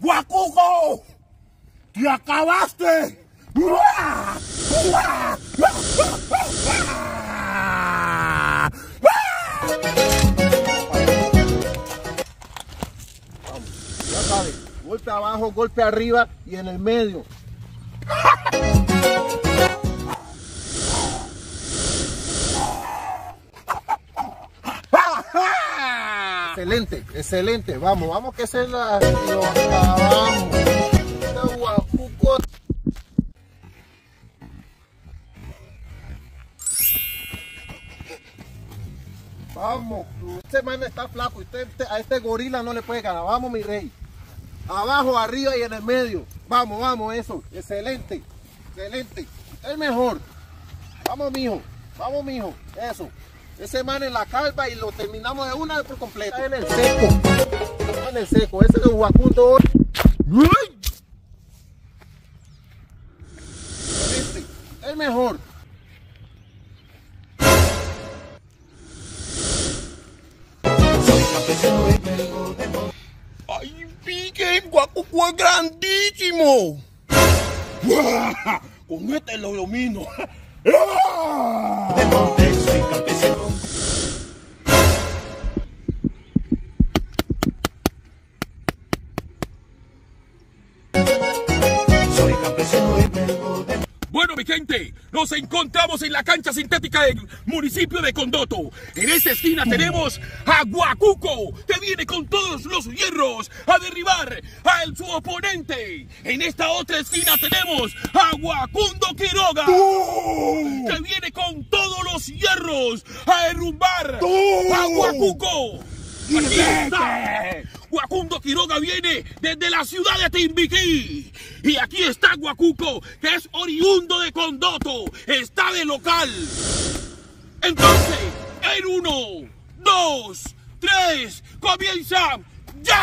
¡Guacuco! ¡Te acabaste! Golpe abajo, golpe arriba y en el medio. Excelente, excelente. Vamos, vamos que se la lo acabamos. Vamos, este man está flaco. Usted- a este gorila no le puede ganar. Vamos, mi rey. Abajo, arriba y en el medio. Vamos, vamos, eso. Excelente, excelente. El mejor. Vamos, mijo. Vamos, mijo. Eso. Ese man en la calva y lo terminamos de una vez por completo. Está en el seco. Está en el seco. Ese es el Huacundo hoy. Grandísimo! Con este lo domino. Bueno, mi gente, nos encontramos en la cancha sintética del municipio de Condoto. En esta esquina tenemos a Guacuco, que viene con todos los hierros a derribar a el- su oponente. En esta otra esquina tenemos a Guacundo Quiroga, que viene con todos los hierros a derrumbar a Guacuco. Aquí está. Guacundo Quiroga viene desde la ciudad de Timbiquí. Y aquí está Guacuco, que es oriundo de Condoto. Está de local. Entonces, en uno, dos, tres, comienza ya.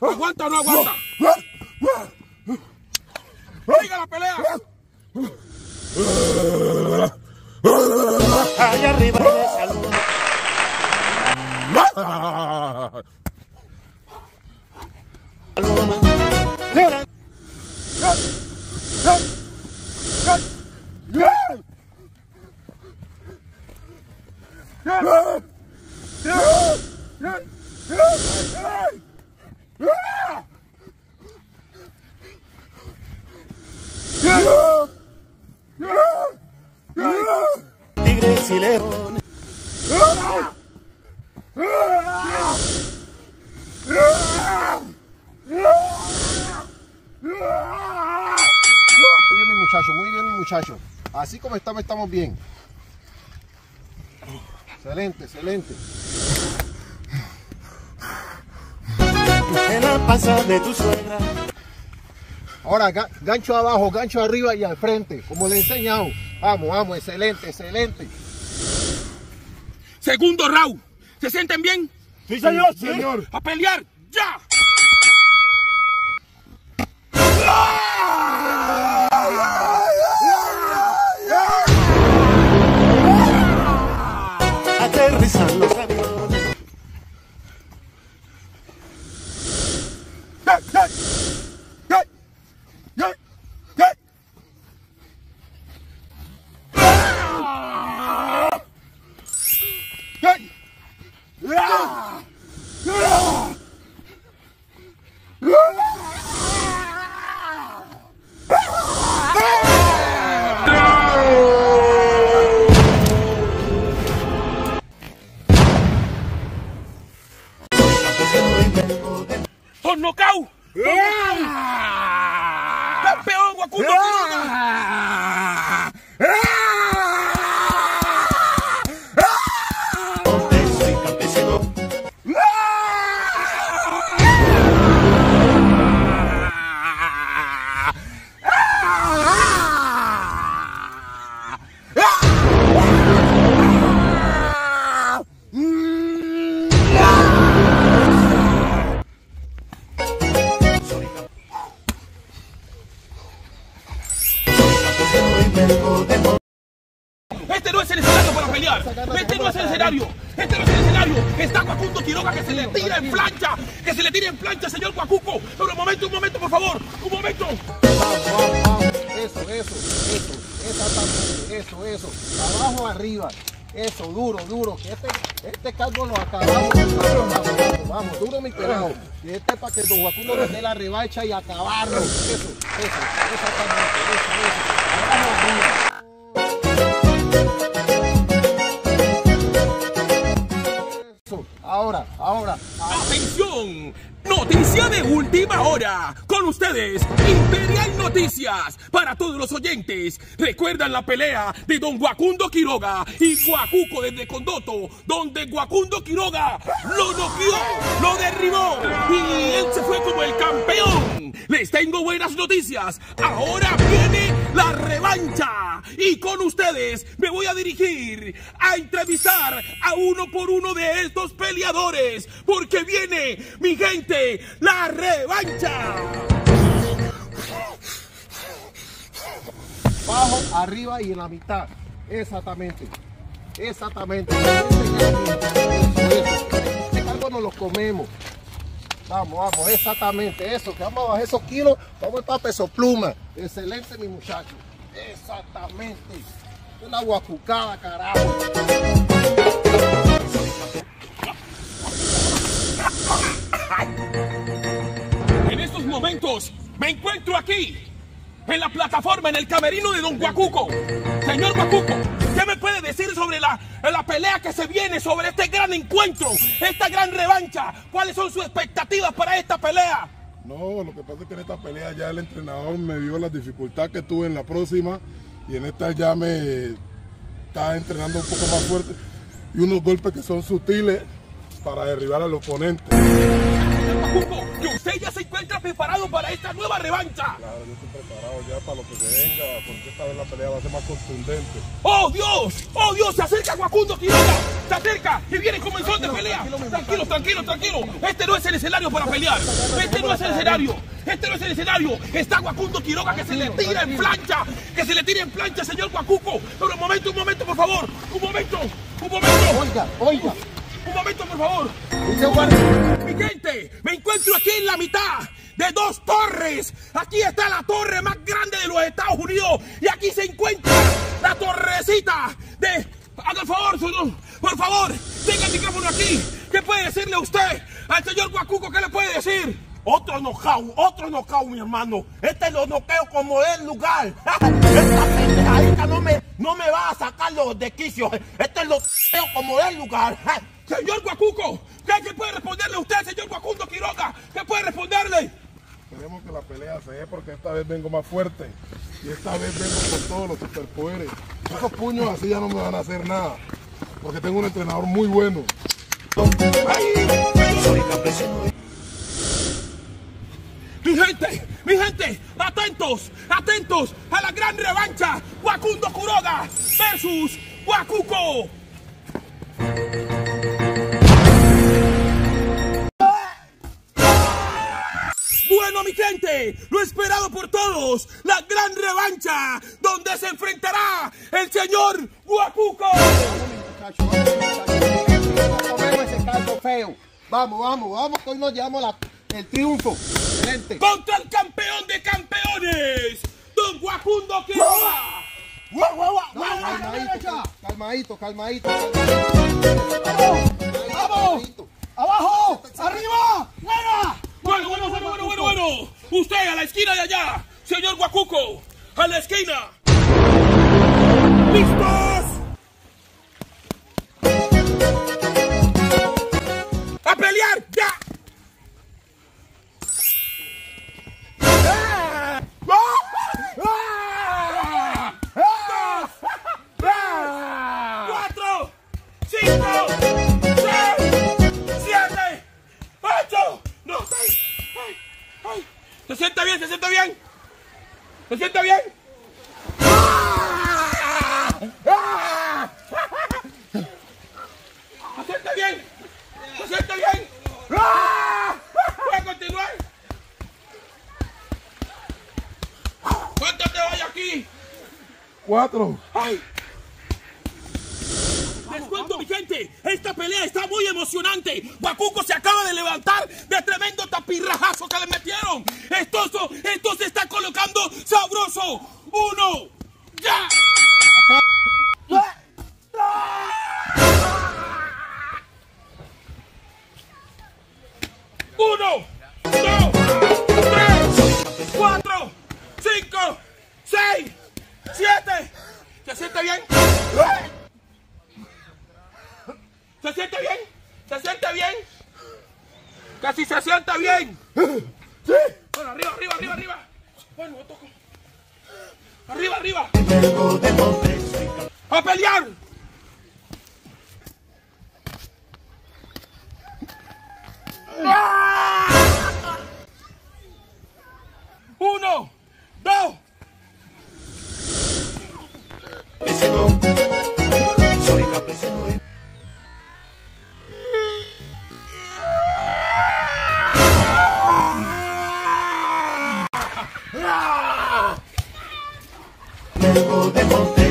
¿Aguanta o no aguanta? ¡Siga la pelea! Allá arriba de salud. Tigres y leones. Muy bien, mi muchacho, muy bien, mi muchacho. Así como estamos, estamos bien. Excelente, excelente. En la panza de tu suegra. Ahora, ga- gancho abajo, gancho arriba y al frente, como le he enseñado. Vamos, vamos, excelente, excelente. Segundo round. ¿Se sienten bien? Sí, señor, señor. ¡A pelear! ¡Ya! Aterrizan le tira en plancha. Que se le tira en plancha, señor Guacuco. Pero un momento, un momento, por favor. Un momento. Vamos. Eso, eso, eso, exactamente, eso, eso. Abajo, arriba. Eso, duro, duro. Que este, este lo acabamos. Vamos, duro mi pelado. Que este es para que Don Joaquín nos dé la revancha y acabarlo. Eso, eso, exactamente, eso, eso. Abajo, arriba. Ahora. ¡Atención! Noticia de última hora. Con ustedes, Imperial Noticias. Para todos los oyentes, recuerdan la pelea de Don Guacundo Quiroga y Guacuco desde Condoto, donde Guacundo Quiroga lo noqueó, lo derribó y él se fue como el campeón. Les tengo buenas noticias. Ahora Y con ustedes me voy a dirigir a entrevistar a uno por uno de estos peleadores. Porque viene, mi gente, la revancha. Abajo, arriba y en la mitad. Exactamente. Exactamente. Este calvo nos lo comemos. Vamos, vamos, exactamente. Eso, que vamos a bajar esos kilos. Vamos a para peso pluma. Excelente, mi muchacho. Exactamente. Una guacucada, carajo. En estos momentos me encuentro aquí, en la plataforma, en el camerino de Don Guacuco. Señor Guacuco, ¿qué me puede decir sobre la, la pelea que se viene, sobre este gran encuentro, esta gran revancha? ¿Cuáles son sus expectativas para esta pelea? No, lo que pasa es que en esta pelea ya el entrenador me vio la dificultad que tuve en la próxima y en esta ya me está entrenando un poco más fuerte y unos golpes que son sutiles para derribar al oponente. Que usted ya se encuentra preparado para esta nueva revancha. Claro, yo estoy preparado ya para lo que se venga, porque esta vez la pelea va a ser más contundente. ¡Oh Dios! ¡Oh Dios! Se acerca Guacundo Quiroga. Se acerca y viene como el sol de pelea. Tranquilo, tranquilo, tranquilo. Este no es el escenario para pelear. Este no es el escenario. Este no es el escenario. Está Guacundo Quiroga que se le tira en plancha. Que se le tira en plancha, señor Guacuco. Pero un momento, un momento, por favor. Un momento. Un momento. Oiga, oiga. Un momento, por favor. Mi gente, me encuentro aquí en la mitad de dos torres. Aquí está la torre más grande de los Estados Unidos. Y aquí se encuentra la torrecita de... Haga el favor. Por favor, tenga el micrófono aquí. ¿Qué puede decirle usted al señor Guacuco? ¿Qué le puede decir? Otro knockout, otro knockout, mi hermano. Este lo noqueo como es lugar. Esta pendejadita no me, no me va a sacar los de quicio. Este lo noqueo como es lugar. Señor Guacuco, ¿qué, qué puede responderle usted, señor Guacundo Quiroga? ¿Qué puede responderle? Esperemos que la pelea se dé porque esta vez vengo más fuerte y esta vez vengo con todos los superpoderes. Esos puños así ya no me van a hacer nada porque tengo un entrenador muy bueno. Mi gente, mi gente, atentos, atentos a la gran revancha. Guacundo Quiroga versus Guacuco. Bueno, mi gente, lo esperado por todos, la gran revancha, donde se enfrentará el señor Guacuco. muchacho, vamos. Vamos, vamos, hoy nos llevamos la- el triunfo. Excelente. Contra el campeón de campeones, Don Guacundo Quiroga. Calmadito, calmadito, calmadito. ¡Vamos! ¡Abajo! ¡Arriba! Bueno, bueno, bueno, bueno, bueno, bueno. Usted a la esquina de allá, señor Guacuco. A la esquina. ¿Listos? ¡A pelear! ¡Ya! Siente bien? ¿Se siente bien? ¡Ah! Voy a continuar. ¿Cuánto te vaya aquí? Cuatro. ¡Ay! Les cuento, mi gente, esta pelea está muy emocionante. Bacuco se acaba de levantar de tremendo tapirrajazo que le metieron. Esto, esto se está colocando sabroso. Uno, ya. Bueno, me toco. Arriba, arriba. ¡A pelear! Uno, dos. Soy campesino. Luego de Montes,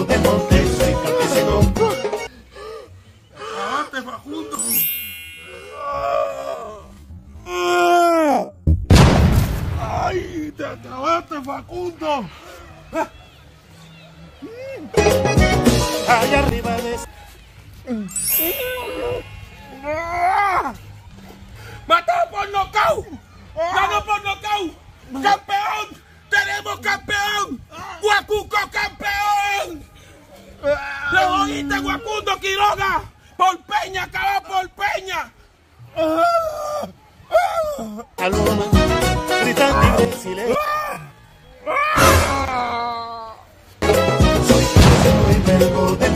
De. ¡Ay! ¡Te acabaste, Facundo! Allá arriba de ¡Matado por nocaut! ¡Ganó por nocaut! ¡Campeón! ¡Tenemos campeón! ¡Guacuco campeón! oíste, Guacundo Quiroga? Por Peña, cabrón, por Peña. Paloma, gritando en silencio. Soy el verbo de